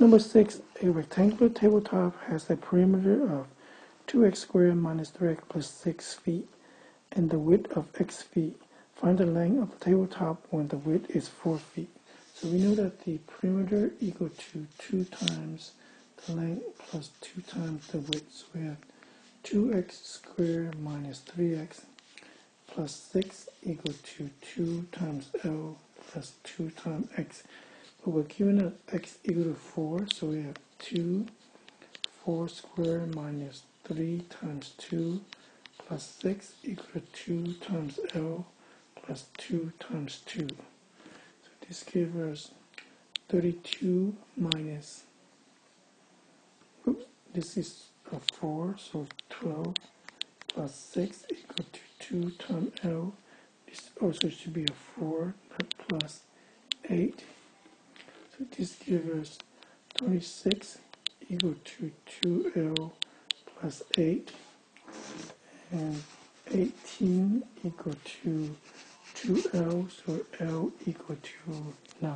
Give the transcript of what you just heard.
Number six, a rectangular tabletop has a perimeter of 2x squared minus 3x plus 6 feet and the width of x feet. Find the length of the tabletop when the width is 4 feet. So we know that the perimeter equal to 2 times the length plus 2 times the width. So we have 2x squared minus 3x plus 6 equal to 2 times L plus 2 times x. We're given x equal to 4, so we have 2, 4 squared minus 3 times 2 plus 6 equal to 2 times L plus 2 times 2. So this gives us 32 minus, oops, this is a 4, so 12 plus 6 equal to 2 times L. This also should be a 4, plus 8. So this gives us 26 equal to 2L plus 8 and 18 equal to 2L, so L equal to 9.